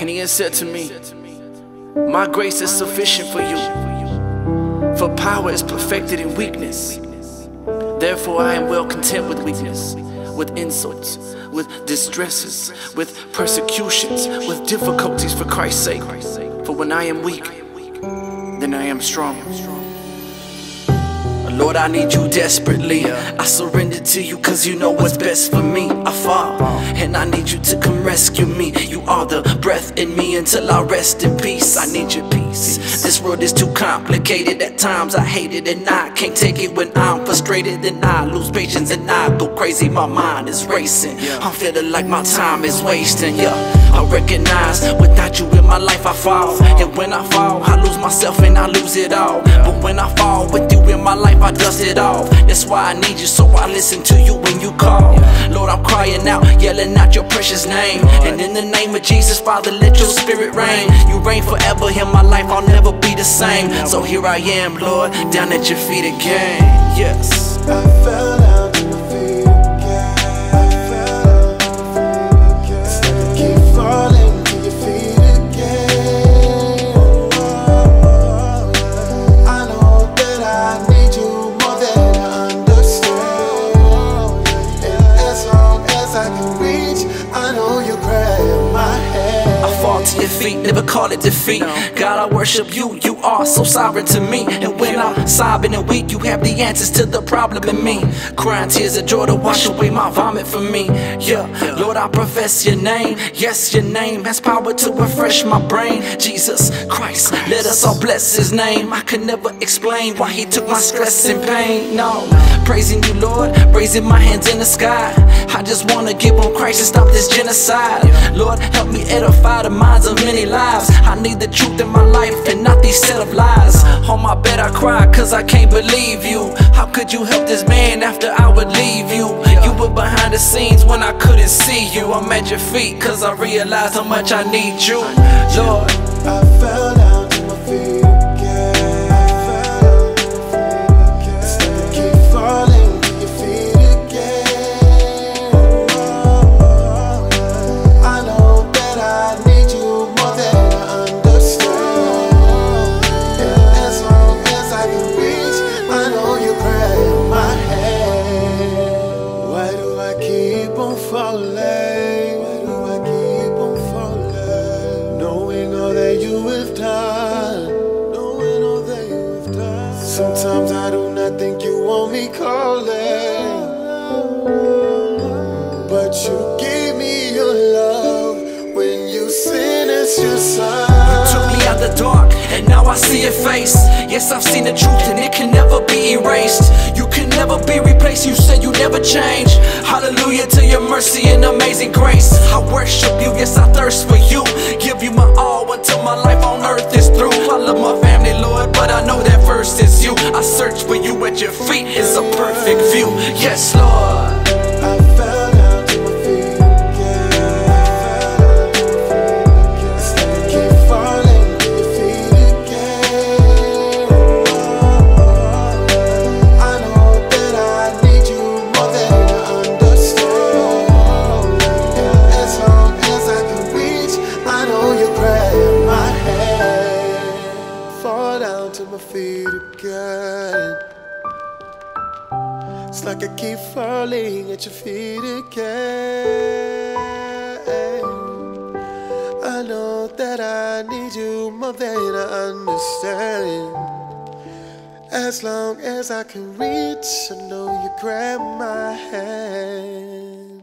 And he has said to me, My grace is sufficient for you, for power is perfected in weakness. Therefore, I am well content with weakness, with insults, with distresses, with persecutions, with difficulties for Christ's sake. For when I am weak, then I am strong. Lord, I need you desperately. I surrender to you cause you know what's best for me. I fall and I need you to come rescue me. You are the breath in me until I rest in peace. I need your peace. This world is too complicated. At times I hate it and I can't take it when I'm frustrated. And I lose patience and I go crazy. My mind is racing. I'm feeling like my time is wasting. Yeah, I recognize without you in my life I fall. And when I fall, I lose myself and I lose it all. But when I fall with you in my life, I dust it off. That's why I need you, so I listen to you when you call. Lord, I'm crying out, yelling out your precious name. And in the name of Jesus, Father, let your spirit reign. You reign forever in my life, I'll never be the same. So here I am, Lord, down at your feet again. Yes. I fell down Feet, never call it defeat. God, I worship you, you are so sovereign to me. And when I'm sobbing and weak, you have the answers to the problem in me. Crying tears of joy to wash away my vomit from me. Yeah, Lord, I profess your name. Yes, your name has power to refresh my brain. Jesus Christ, let us all bless his name. I could never explain why he took my stress and pain. No, praising you, Lord, raising my hands in the sky. I just wanna give on Christ and stop this genocide. Lord, help me edify the minds of many lives. I need the truth in my life and not these set of lies. On my bed, I cry cause I can't believe you. How could you help this man after I would leave you? You were behind the scenes when I couldn't see you. I'm at your feet cause I realized how much I need you. Lord. I fell down keep on falling? Why do I keep on falling? Knowing all that you have done, knowing all that you have done. Sometimes I do not think you want me calling, but you gave me your love when you sent us your son. took me out the dark, and now I see your face. Yes, I've seen the truth, and it can never be erased. You never be replaced. You said you never change. Hallelujah to your mercy and amazing grace. I worship you, yes, I thirst for you. Give you my all until my life on earth is through. I love my family, Lord, but I know that first is you. I search for you at your feet, it's a perfect view. Yes, Lord. Feet again. It's like I keep falling at your feet again. I know that I need you more than I understand. As long as I can reach, I know you grab my hand.